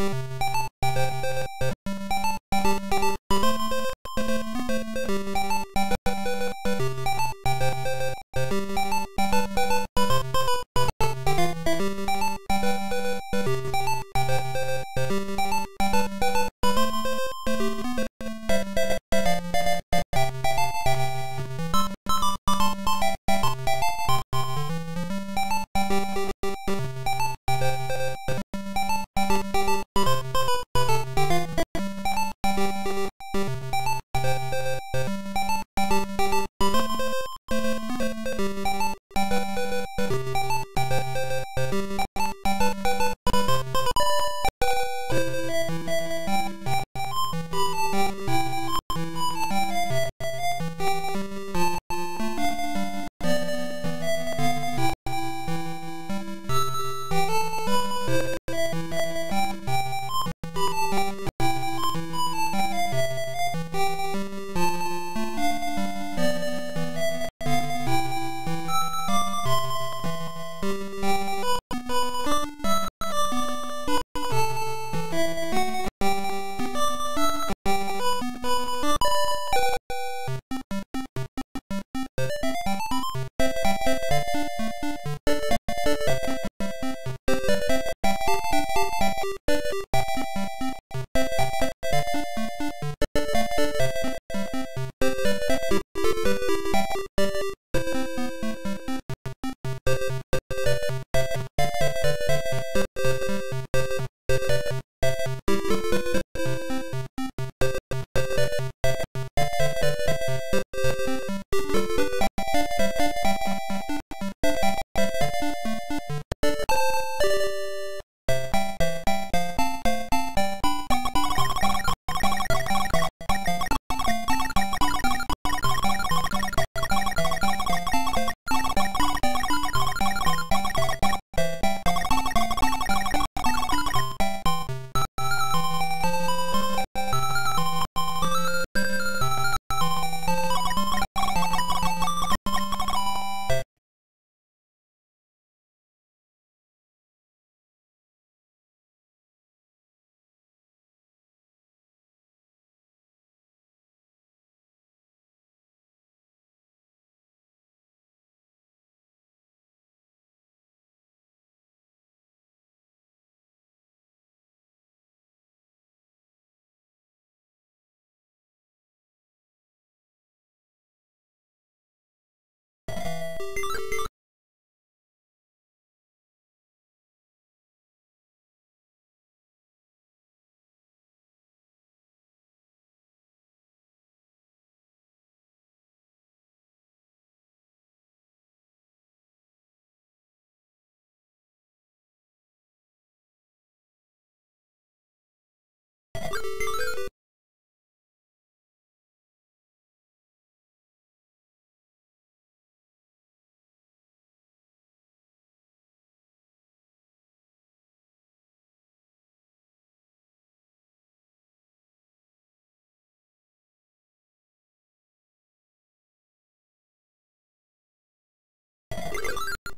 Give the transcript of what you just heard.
you